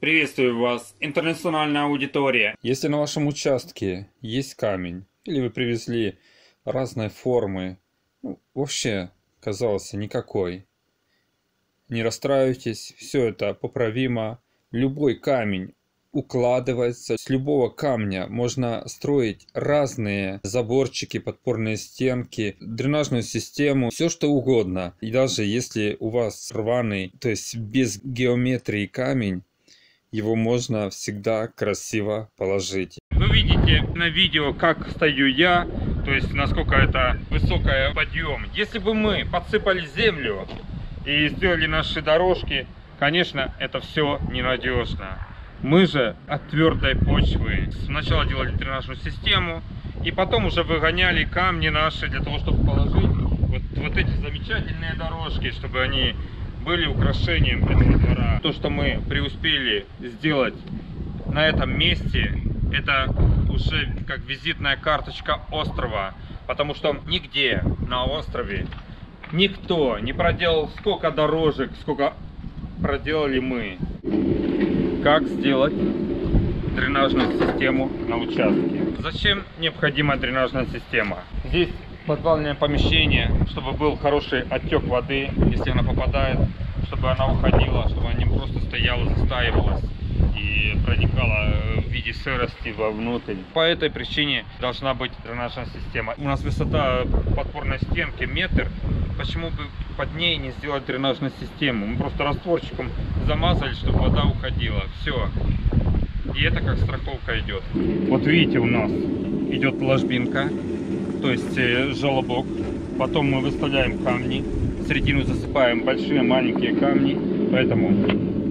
Приветствую вас, интернациональная аудитория. Если на вашем участке есть камень, или вы привезли разной формы, ну, вообще, казалось, никакой, не расстраивайтесь, все это поправимо. Любой камень укладывается. С любого камня можно строить разные заборчики, подпорные стенки, дренажную систему, все что угодно. И даже если у вас рваный, то есть без геометрии камень, его можно всегда красиво положить. Вы видите на видео, как стою я, то есть насколько это высокий подъем. Если бы мы подсыпали землю и сделали наши дорожки, конечно, это все ненадежно. Мы же от твердой почвы сначала делали дренажную систему, и потом уже выгоняли камни наши для того, чтобы положить вот, вот эти замечательные дорожки, чтобы они были украшением этого двора. То, что мы преуспели сделать на этом месте, это уже как визитная карточка острова. Потому что нигде на острове никто не проделал столько дорожек, сколько проделали мы. Как сделать дренажную систему на участке? Зачем необходима дренажная система? Здесь подвальное помещение, чтобы был хороший оттек воды, если она попадает, чтобы она уходила, чтобы она не просто стояла, застаивалась и проникала в виде сырости вовнутрь. По этой причине должна быть дренажная система. У нас высота подпорной стенки метр. Почему бы под ней не сделать дренажную систему? Мы просто растворчиком замазали, чтобы вода уходила. Все. И это как страховка идет. Вот видите, у нас идет ложбинка, то есть э, желобок. Потом мы выставляем камни, в середину засыпаем большие маленькие камни. Поэтому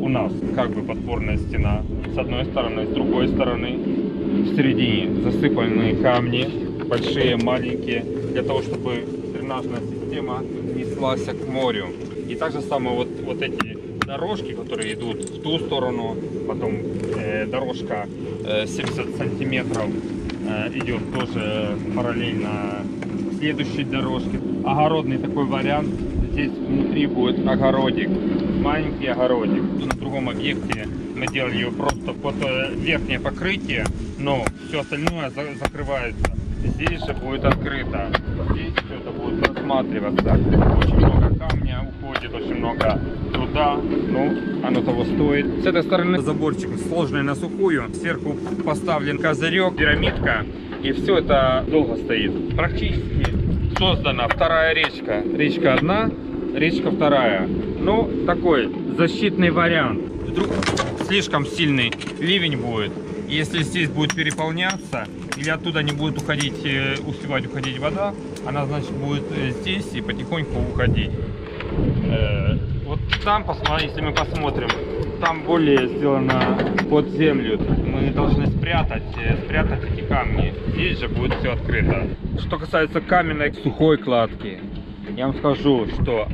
у нас как бы подпорная стена с одной стороны, с другой стороны. В середине засыпанные камни, большие, маленькие, для того, чтобы дренажная система неслась к морю. И так же самое вот, вот эти дорожки, которые идут в ту сторону, потом э, дорожка э, 70 сантиметров идет тоже параллельно следующей дорожке. Огородный такой вариант. Здесь внутри будет огородик, маленький огородик. На другом объекте мы делали ее просто под э, верхнее покрытие, но все остальное за закрывается. Здесь же будет открыто. Здесь все это будет рассматриваться. Очень много камня уходит, очень много труда, но оно того стоит. С этой стороны заборчик сложный на сухую. Сверху поставлен козырек, пирамидка. И все это долго стоит. Практически создана вторая речка. Речка одна, речка вторая. Ну, такой защитный вариант. Вдруг слишком сильный ливень будет. Если здесь будет переполняться, или оттуда не будет уходить, э, успевать уходить вода, она, значит, будет э, здесь и потихоньку уходить. Э, Вот там, посмотри, если мы посмотрим, там более сделано под землю. Мы должны спрятать, спрятать эти камни. Здесь же будет все открыто. Что касается каменной сухой кладки, я вам скажу, что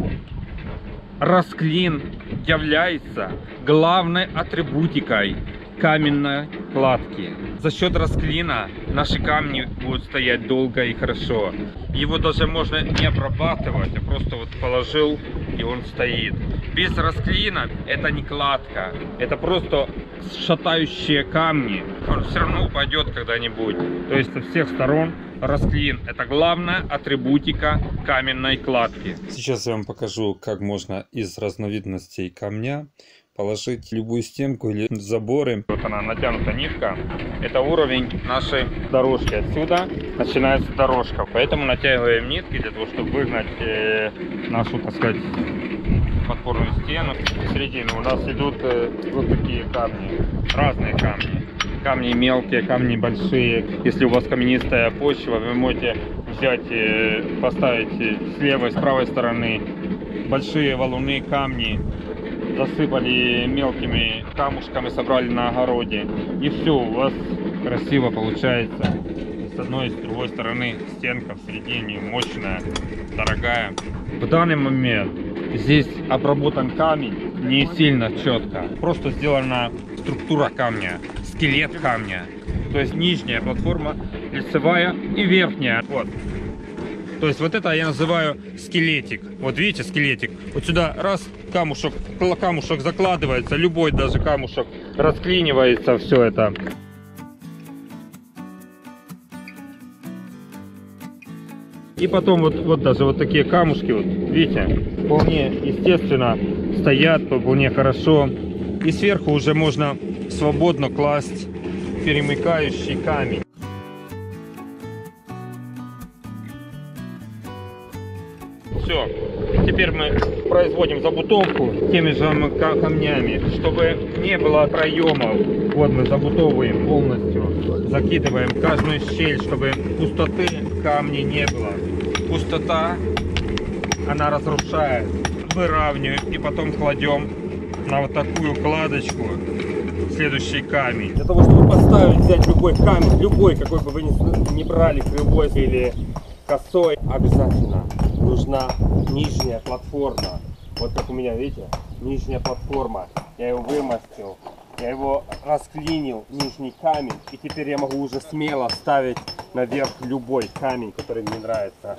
расклин является главной атрибутикой каменной кладки. За счет расклина наши камни будут стоять долго и хорошо. Его даже можно не обрабатывать, а просто вот положил и он стоит. Без расклина это не кладка, это просто шатающие камни. Он все равно упадет когда-нибудь. То есть со всех сторон расклин это главная атрибутика каменной кладки. Сейчас я вам покажу, как можно из разновидностей камня положить любую стенку или заборы. Вот она натянута нитка. Это уровень нашей дорожки. Отсюда начинается дорожка. Поэтому натягиваем нитки для того, чтобы выгнать э, нашу, так сказать, подпорную стену. В середину у нас идут э, вот такие камни. Разные камни. Камни мелкие, камни большие. Если у вас каменистая почва, вы можете взять, э, поставить э, с левой, с правой стороны большие валуны, камни, засыпали мелкими камушками, собрали на огороде. И все, у вас красиво получается. С одной и с другой стороны стенка в середине мощная, дорогая. В данный момент здесь обработан камень не сильно четко. Просто сделана структура камня, скелет камня. То есть нижняя платформа, лицевая и верхняя. Вот. То есть вот это я называю скелетик. Вот видите, скелетик. Вот сюда раз камушек, камушек закладывается, любой даже камушек расклинивается, все это. И потом вот, вот даже вот такие камушки, вот, видите, вполне естественно стоят, вполне хорошо. И сверху уже можно свободно класть перемыкающий камень. Производим забутовку теми же камнями, чтобы не было проемов. Вот мы забутовываем полностью, закидываем каждую щель, чтобы пустоты в камне не было. Пустота, она разрушает. Выравниваем и потом кладем на вот такую кладочку следующий камень. Для того, чтобы поставить, взять любой камень, любой, какой бы вы ни брали, кривой или косой, обязательно нужна нижняя платформа. Вот как у меня, видите, нижняя платформа. Я его вымостил, я его расклинил, нижний камень. И теперь я могу уже смело ставить наверх любой камень, который мне нравится.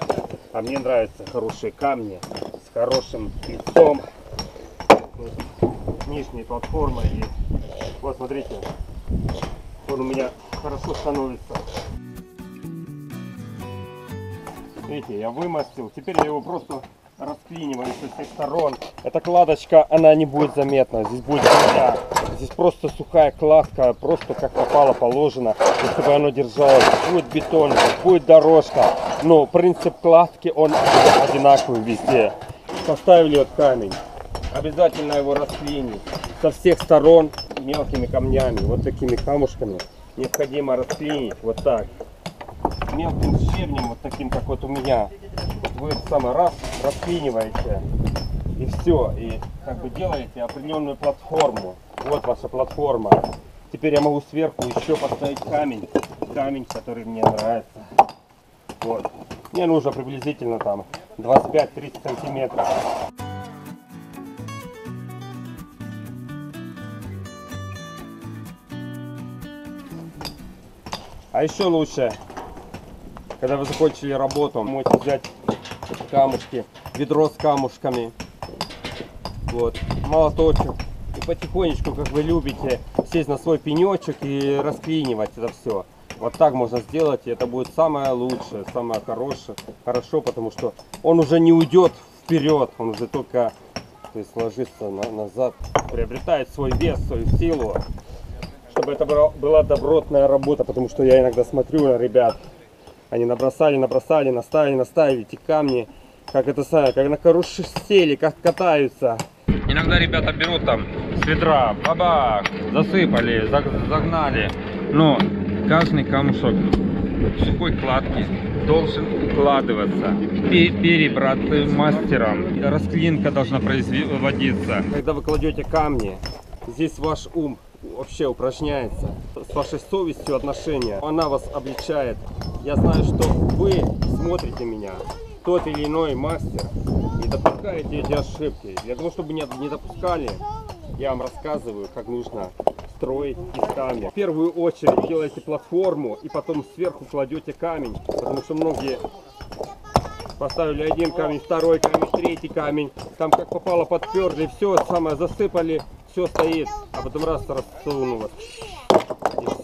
А мне нравятся хорошие камни с хорошим лицом, нижней платформой. И вот смотрите, он у меня хорошо становится. Видите, я вымостил. Теперь я его просто расклиниваю со всех сторон. Эта кладочка, она не будет заметна. Здесь будет земля. Здесь просто сухая кладка, просто как попало положено, чтобы оно держалось. Будет бетон, будет дорожка. Но принцип кладки, он одинаковый везде. Поставили вот камень. Обязательно его расклинить со всех сторон мелкими камнями, вот такими камушками. Необходимо расклинить вот так мелким щебнем, вот таким, как вот у меня. Вы самый раз расклиниваете, и все. И как бы делаете определенную платформу. Вот ваша платформа. Теперь я могу сверху еще поставить камень. Камень, который мне нравится. Вот. Мне нужно приблизительно там 25-30 сантиметров. А еще лучше когда вы закончили работу, можете взять камушки, ведро с камушками, вот, молоточек. И потихонечку, как вы любите, сесть на свой пенечек и расклинивать это все. Вот так можно сделать, и это будет самое лучшее, самое хорошее, хорошо, потому что он уже не уйдет вперед, он уже только то есть, ложится на, назад, приобретает свой вес, свою силу, чтобы это была, была добротная работа, потому что я иногда смотрю на ребят, они набросали, набросали, наставили, наставили эти камни. Как это самое, как на карусели, как катаются. Иногда ребята берут там с ведра, бабах, засыпали, загнали. Но каждый камушек в сухой кладке должен укладываться, перебрать мастером. Расклинка должна производиться. Когда вы кладете камни, здесь ваш ум вообще упражняется. С вашей совестью отношения. Она вас обличает. Я знаю, что вы смотрите меня, тот или иной мастер, и допускаете эти ошибки. Для того, чтобы не, допускали, я вам рассказываю, как нужно строить из камня. В первую очередь делаете платформу и потом сверху кладете камень, потому что многие поставили один камень, второй камень, третий камень, там как попало подперли, все самое засыпали, все стоит, а потом раз рассунулось.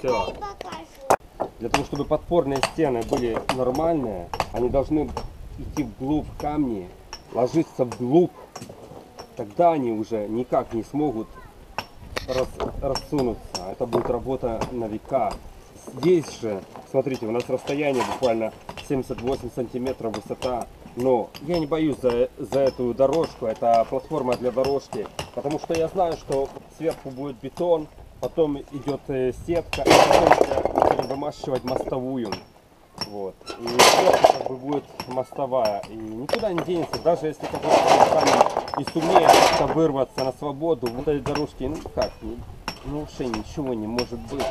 Все. Для того, чтобы подпорные стены были нормальные, они должны идти вглубь камни, ложиться вглубь. Тогда они уже никак не смогут рас, рассунуться. Это будет работа на века. Здесь же, смотрите, у нас расстояние буквально 78 сантиметров высота. Но я не боюсь за, за эту дорожку, это платформа для дорожки, потому что я знаю, что сверху будет бетон, потом идет э, сетка, и потом будем вымащивать мостовую. Вот. И сверху как бы будет мостовая. И никуда не денется, даже если какой-то и сумеет как вырваться на свободу, вот этой дорожки, ну как, ну вообще ничего не может быть.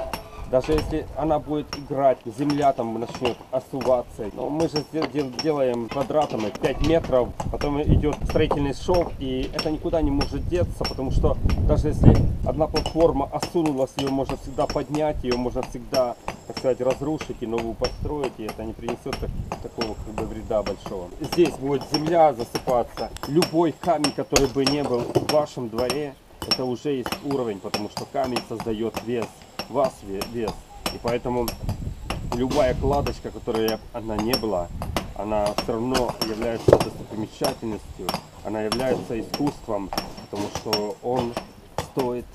Даже если она будет играть, земля там начнет осуваться. Но мы же делаем квадратами 5 метров, потом идет строительный шов, и это никуда не может деться, потому что даже если одна платформа осунулась, ее можно всегда поднять, ее можно всегда так сказать, разрушить и новую построить, и это не принесет так- такого как бы вреда большого. Здесь будет земля засыпаться. Любой камень, который бы не был в вашем дворе, это уже есть уровень, потому что камень создает вес, вас ве- вес. И поэтому любая кладочка, которая она не была, она все равно является достопримечательностью, она является искусством, потому что он стоит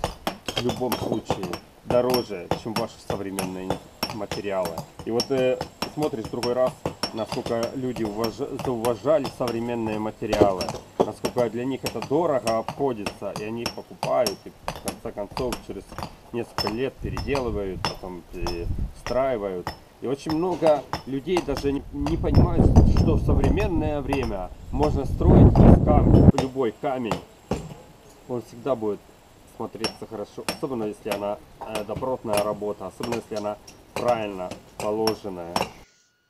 в любом случае дороже, чем ваши современные материалы. И вот э, смотришь в другой раз, насколько люди уважа- зауважали современные материалы, насколько для них это дорого обходится, и они их покупают, и в конце концов через несколько лет переделывают, потом перестраивают. И очень много людей даже не, понимают, что в современное время можно строить из камня, любой камень. Он всегда будет смотреться хорошо, особенно если она э, добротная работа, особенно если она правильно положенная.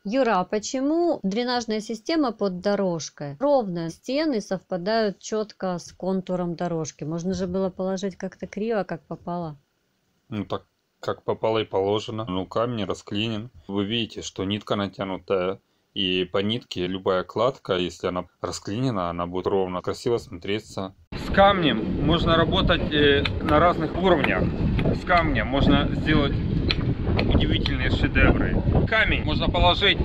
Юра, а почему дренажная система под дорожкой? Ровные стены совпадают четко с контуром дорожки. Можно же было положить как-то криво, как попало. Ну так, как попало и положено. Ну, камень расклинен. Вы видите, что нитка натянутая. И по нитке любая кладка, если она расклинена, она будет ровно, красиво смотреться. С камнем можно работать э, на разных уровнях. С камнем можно сделать удивительные шедевры. Камень можно положить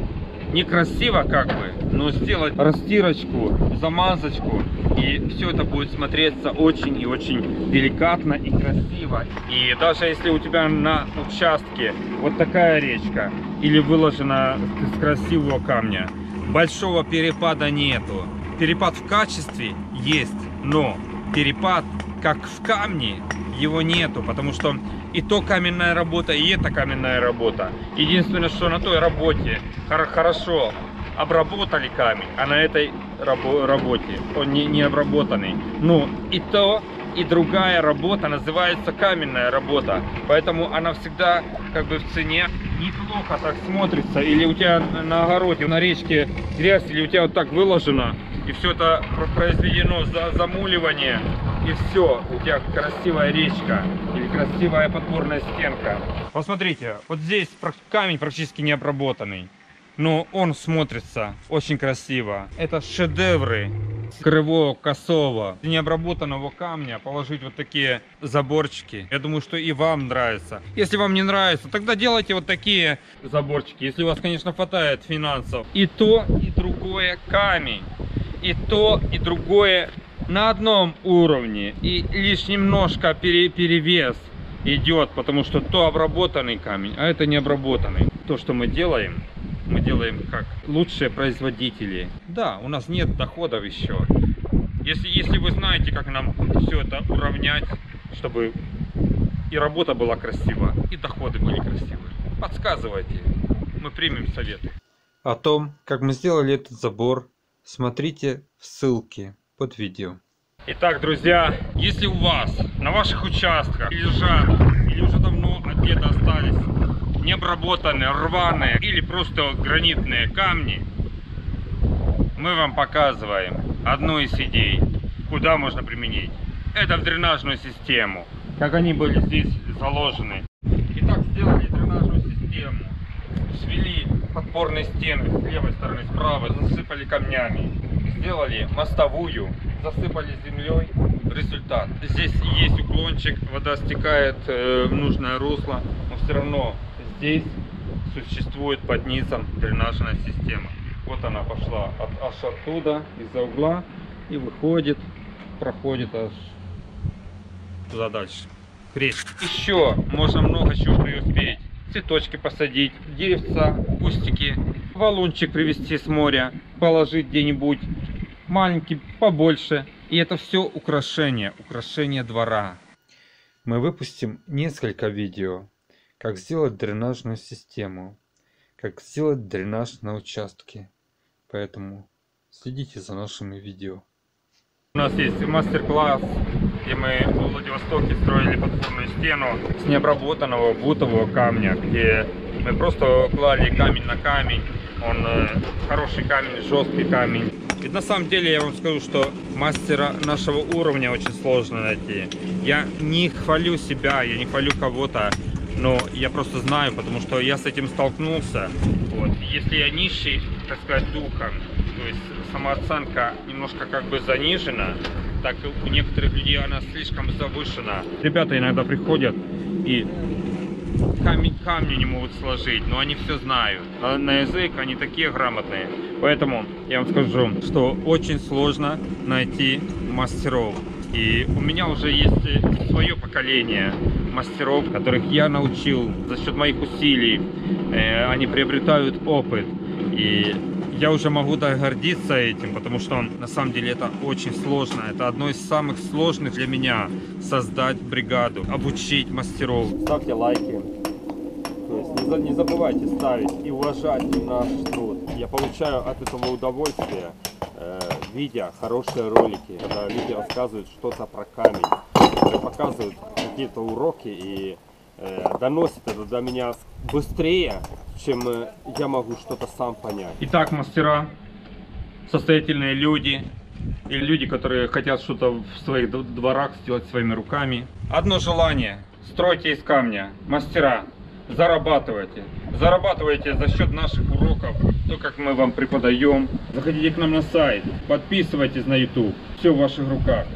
некрасиво как бы, но сделать растирочку, замазочку, и все это будет смотреться очень и очень деликатно и красиво. И даже если у тебя на участке вот такая речка или выложена с красивого камня, большого перепада нету. Перепад в качестве есть, но перепад как в камне его нету, потому что и то каменная работа, и это каменная работа. Единственное, что на той работе хор- хорошо обработали камень, а на этой рабо- работе он не, не обработанный. Ну, и то, и другая работа называется каменная работа. Поэтому она всегда как бы в цене неплохо так смотрится. Или у тебя на огороде, на речке грязь, или у тебя вот так выложено, и все это пр- произведено за замуливание, и все, у тебя красивая речка или красивая подпорная стенка. Посмотрите, вот здесь камень практически не обработанный. Но он смотрится очень красиво. Это шедевры кривого, косого, необработанного камня положить вот такие заборчики. Я думаю, что и вам нравится. Если вам не нравится, тогда делайте вот такие заборчики. Если у вас, конечно, хватает финансов. И то, и другое камень. И то, и другое на одном уровне. И лишь немножко пере- перевес идет, потому что то обработанный камень, а это не обработанный. То, что мы делаем, мы делаем как лучшие производители. Да, у нас нет доходов еще. Если, если вы знаете, как нам все это уравнять, чтобы и работа была красива, и доходы были красивые, подсказывайте. Мы примем советы. О том, как мы сделали этот забор, смотрите в ссылке под видео. Итак, друзья, если у вас на ваших участках лежат или уже давно где-то остались необработанные, рваные или просто гранитные камни, мы вам показываем одну из идей, куда можно применить. Это в дренажную систему, как они были здесь заложены. Итак, сделали дренажную систему, свели подпорные стены с левой стороны, с правой, засыпали камнями, сделали мостовую, засыпали землей. Результат. Здесь есть уклончик, вода стекает э, в нужное русло, но все равно здесь существует под низом дренажная система. Вот она пошла от, аж оттуда, из-за угла, и выходит, проходит аж туда дальше. к речке. Еще можно много чего преуспеть. Цветочки посадить, деревца, кустики, валунчик привезти с моря, положить где-нибудь, маленький, побольше. И это все украшение, украшение двора. Мы выпустим несколько видео, как сделать дренажную систему, как сделать дренаж на участке. Поэтому следите за нашими видео. У нас есть мастер-класс, где мы в Владивостоке строили подпорную стену с необработанного бутового камня, где мы просто клали камень на камень. Он э, хороший камень, жесткий камень. И на самом деле я вам скажу, что мастера нашего уровня очень сложно найти. Я не хвалю себя, я не хвалю кого-то, но я просто знаю, потому что я с этим столкнулся. Вот. Если я нищий, так сказать, духом, то есть самооценка немножко как бы занижена, так у некоторых людей она слишком завышена. Ребята иногда приходят и камень камни не могут сложить, но они все знают. А на язык они такие грамотные. Поэтому я вам скажу, что очень сложно найти мастеров. И у меня уже есть свое поколение мастеров, которых я научил за счет моих усилий. Э, Они приобретают опыт. И я уже могу да, гордиться этим, потому что на самом деле это очень сложно. Это одно из самых сложных для меня создать бригаду, обучить мастеров. Ставьте лайки. То есть не, за- не забывайте ставить и уважать наш труд. Я получаю от этого удовольствие, э, видя хорошие ролики, когда люди рассказывают что-то про камень, показывают какие-то уроки и э, доносят это до меня быстрее, чем э, я могу что-то сам понять. Итак, мастера, состоятельные люди, или люди, которые хотят что-то в своих дворах сделать своими руками. Одно желание. Стройте из камня. Мастера, зарабатывайте. Зарабатывайте за счет наших уроков, то, как мы вам преподаем. Заходите к нам на сайт, подписывайтесь на YouTube. Все в ваших руках.